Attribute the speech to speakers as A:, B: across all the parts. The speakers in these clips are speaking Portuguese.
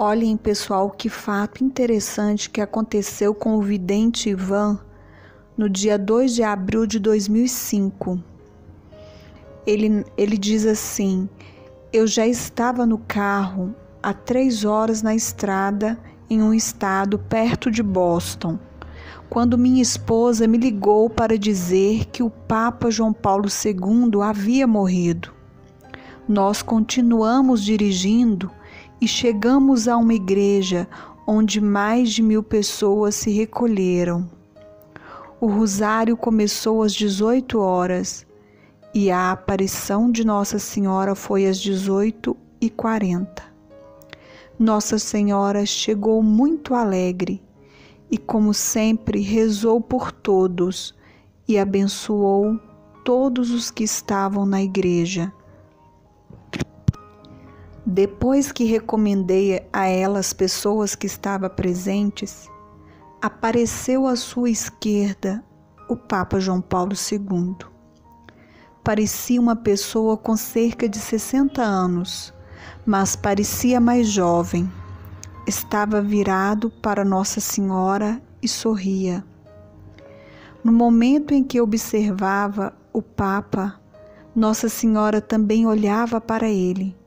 A: Olhem, pessoal, que fato interessante que aconteceu com o vidente Ivan no dia 2 de abril de 2005. Ele, ele diz assim: Eu já estava no carro há três horas na estrada em um estado perto de Boston, quando minha esposa me ligou para dizer que o Papa João Paulo II havia morrido. Nós continuamos dirigindo e chegamos a uma igreja onde mais de mil pessoas se recolheram. O rosário começou às 18 horas e a aparição de Nossa Senhora foi às 18 e 40. Nossa Senhora chegou muito alegre e, como sempre, rezou por todos e abençoou todos os que estavam na igreja. Depois que recomendei a ela as pessoas que estavam presentes, apareceu à sua esquerda o Papa João Paulo II. Parecia uma pessoa com cerca de 60 anos, mas parecia mais jovem. Estava virado para Nossa Senhora e sorria. No momento em que observava o Papa, Nossa Senhora também olhava para ele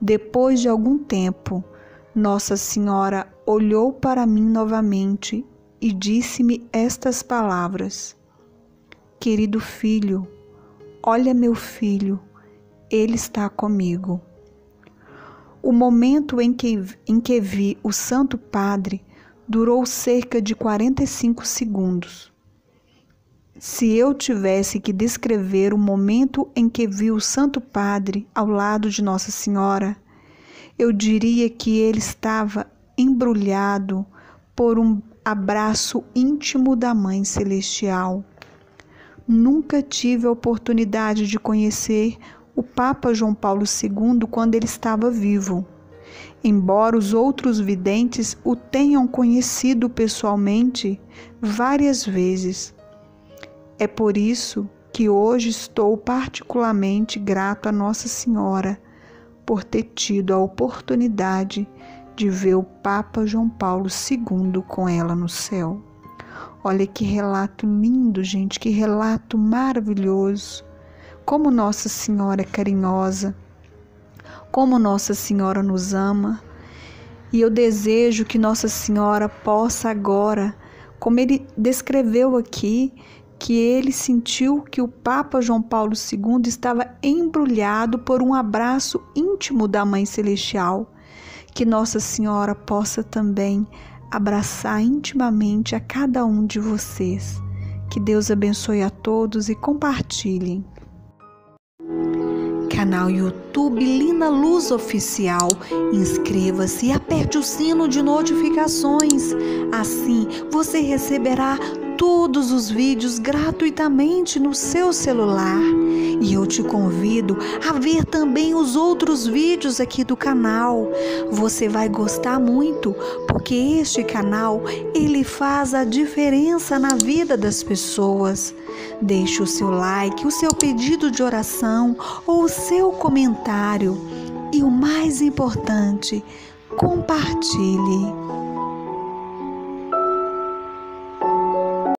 A: depois de algum tempo, Nossa Senhora olhou para mim novamente e disse-me estas palavras: Querido filho, olha meu filho, ele está comigo. O momento em que, em que vi o Santo Padre durou cerca de 45 segundos. Se eu tivesse que descrever o momento em que vi o Santo Padre ao lado de Nossa Senhora, eu diria que ele estava embrulhado por um abraço íntimo da Mãe Celestial. Nunca tive a oportunidade de conhecer o Papa João Paulo II quando ele estava vivo. Embora os outros videntes o tenham conhecido pessoalmente várias vezes, é por isso que hoje estou particularmente grato a Nossa Senhora por ter tido a oportunidade de ver o Papa João Paulo II com ela no céu. Olha que relato lindo, gente, que relato maravilhoso. Como Nossa Senhora é carinhosa, como Nossa Senhora nos ama. E eu desejo que Nossa Senhora possa agora, como ele descreveu aqui, que ele sentiu que o Papa João Paulo II estava embrulhado por um abraço íntimo da Mãe Celestial. Que Nossa Senhora possa também abraçar intimamente a cada um de vocês. Que Deus abençoe a todos e compartilhem. Canal YouTube Lina Luz Oficial. Inscreva-se e aperte o sino de notificações. Assim você receberá todos os vídeos gratuitamente no seu celular. E eu te convido a ver também os outros vídeos aqui do canal. Você vai gostar muito, porque este canal, ele faz a diferença na vida das pessoas. Deixe o seu like, o seu pedido de oração ou o seu comentário. E o mais importante, compartilhe.